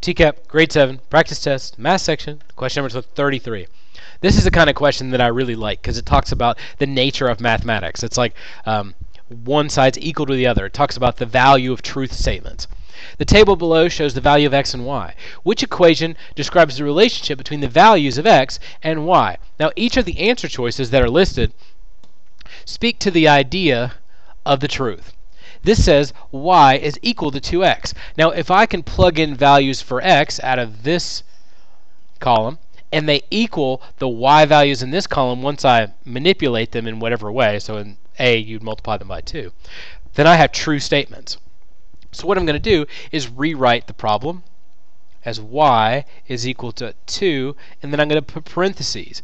TCAP, grade 7, practice test, math section, question number 33. This is the kind of question that I really like because it talks about the nature of mathematics. It's like um, one side's equal to the other. It talks about the value of truth statements. The table below shows the value of x and y. Which equation describes the relationship between the values of x and y? Now, each of the answer choices that are listed speak to the idea of the truth. This says y is equal to 2x. Now, if I can plug in values for x out of this column, and they equal the y values in this column once I manipulate them in whatever way, so in A you'd multiply them by 2, then I have true statements. So what I'm going to do is rewrite the problem as y is equal to 2, and then I'm going to put parentheses.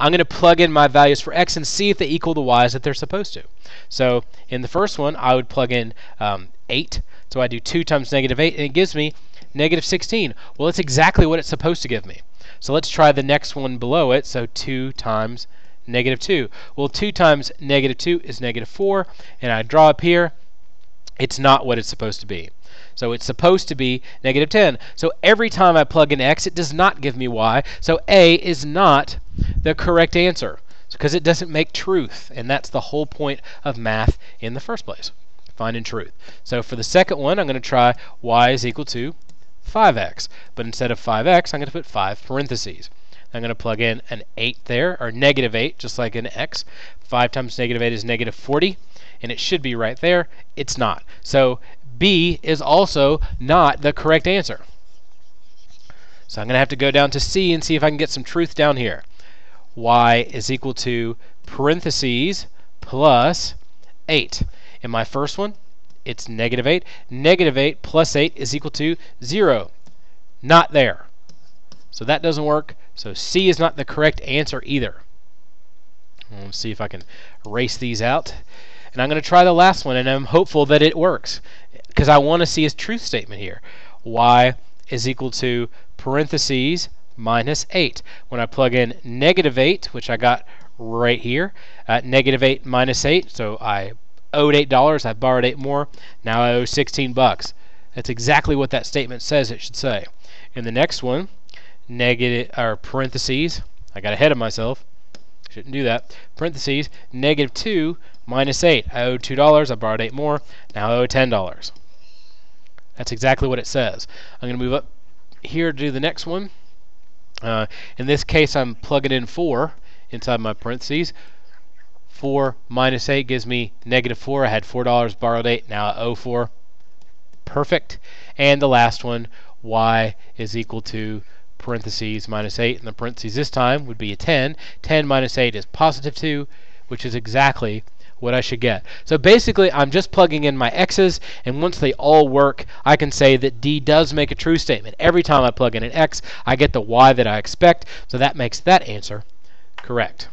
I'm going to plug in my values for x and see if they equal the y's that they're supposed to. So in the first one, I would plug in um, 8. So I do 2 times negative 8, and it gives me negative 16. Well, that's exactly what it's supposed to give me. So let's try the next one below it. So 2 times negative 2. Well, 2 times negative 2 is negative 4, and I draw up here. It's not what it's supposed to be. So it's supposed to be negative 10. So every time I plug in x, it does not give me y. So A is not the correct answer because it doesn't make truth. And that's the whole point of math in the first place, finding truth. So for the second one, I'm going to try y is equal to 5x. But instead of 5x, I'm going to put 5 parentheses. I'm going to plug in an 8 there, or negative 8, just like an x. 5 times negative 8 is negative 40, and it should be right there. It's not. So B is also not the correct answer. So I'm going to have to go down to C and see if I can get some truth down here. Y is equal to parentheses plus 8. In my first one, it's negative 8. Negative 8 plus 8 is equal to 0. Not there. So that doesn't work. So C is not the correct answer either. Let's see if I can erase these out. And I'm going to try the last one, and I'm hopeful that it works because I want to see his truth statement here. y is equal to parentheses minus 8. When I plug in negative 8, which I got right here, uh, negative 8 minus 8, so I owed $8, I borrowed 8 more, now I owe 16 bucks. That's exactly what that statement says it should say. In the next one, negative or parentheses, I got ahead of myself. Shouldn't do that. Parentheses, negative 2 minus 8. I owed $2, I borrowed 8 more, now I owe $10. That's exactly what it says. I'm going to move up here to do the next one. Uh, in this case, I'm plugging in 4 inside my parentheses. 4 minus 8 gives me negative 4. I had $4, borrowed 8, now I owe 4. Perfect. And the last one, y is equal to parentheses minus 8. And the parentheses this time would be a 10. 10 minus 8 is positive 2, which is exactly what I should get. So basically, I'm just plugging in my x's, and once they all work, I can say that D does make a true statement. Every time I plug in an x, I get the y that I expect, so that makes that answer correct.